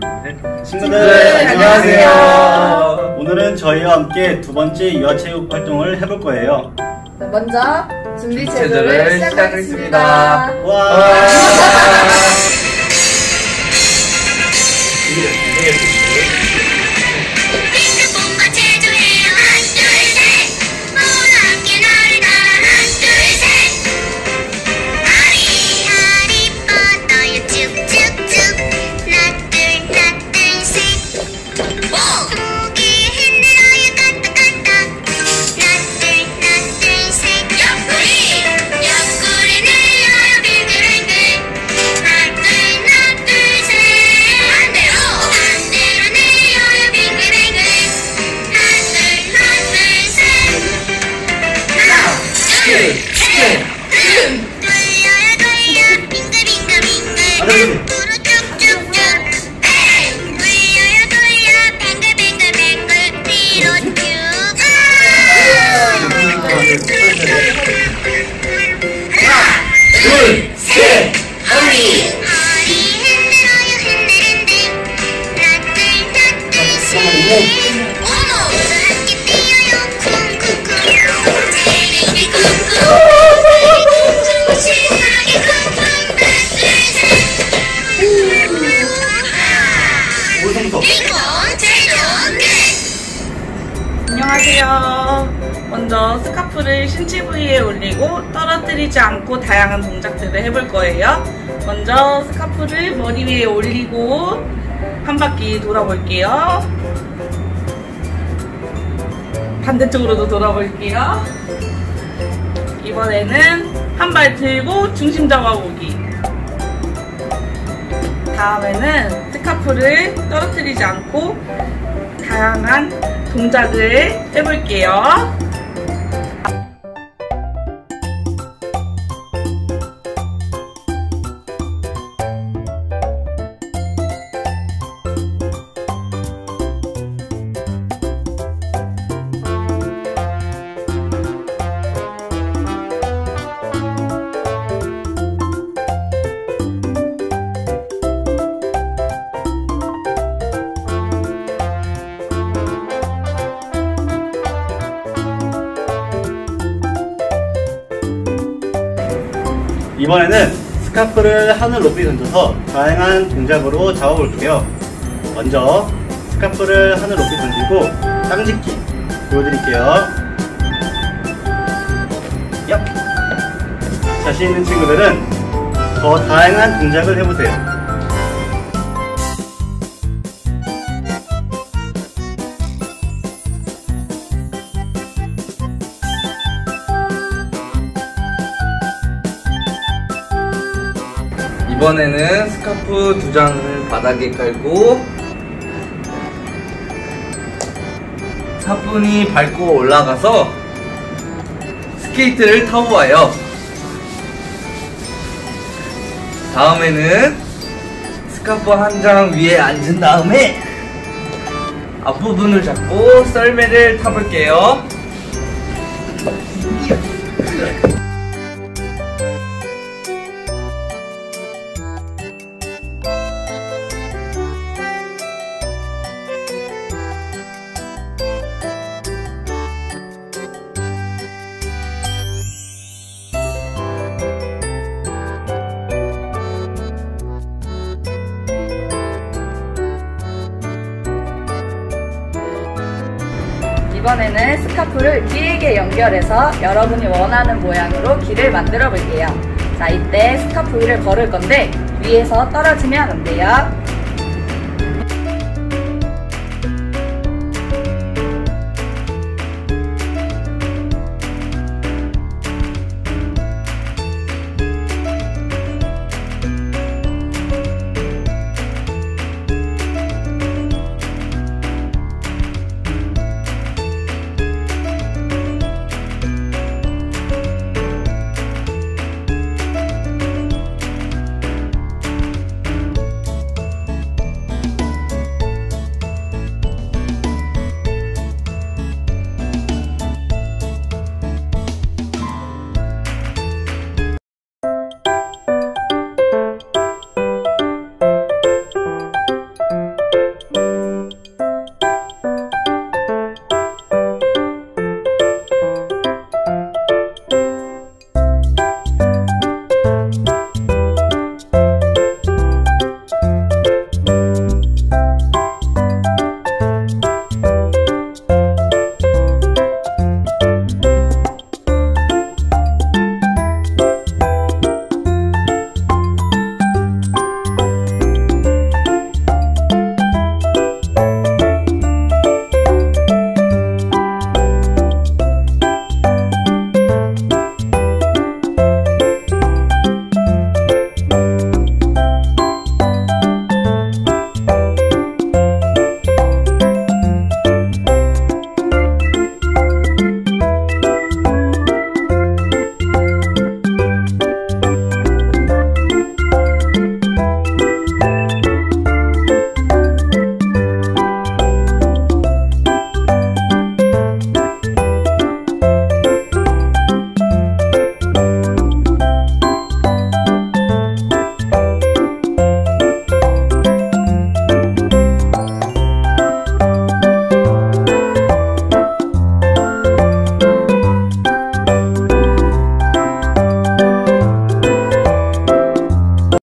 네. 친구들 네, 안녕하세요. 안녕하세요. 오늘은 저희와 함께 두 번째 유아체육 활동을 해볼 거예요. 네, 먼저 준비 제도를 시작하겠습니다. 시작하겠습니다. 와. 스카프를 신체 부위에 올리고 떨어뜨리지 않고 다양한 동작들을 해볼 거예요. 먼저 스카프를 머리 위에 올리고 한 바퀴 돌아볼게요. 반대쪽으로도 돌아볼게요. 이번에는 한 발 들고 중심 잡아보기. 다음에는 스카프를 떨어뜨리지 않고 다양한 동작을 해볼게요. 이번에는 스카프를 하늘 높이 던져서 다양한 동작으로 잡아볼게요. 먼저 스카프를 하늘 높이 던지고 땅짓기 보여드릴게요. 얍! 자신 있는 친구들은 더 다양한 동작을 해보세요. 이번에는 스카프 두 장을 바닥에 깔고 사뿐히 밟고 올라가서 스케이트를 타고 와요. 다음에는 스카프 한 장 위에 앉은 다음에 앞부분을 잡고 썰매를 타볼게요. 이번에는 스카프를 길게 연결해서 여러분이 원하는 모양으로 길을 만들어 볼게요. 자, 이때 스카프 위를 걸을 건데 위에서 떨어지면 안 돼요.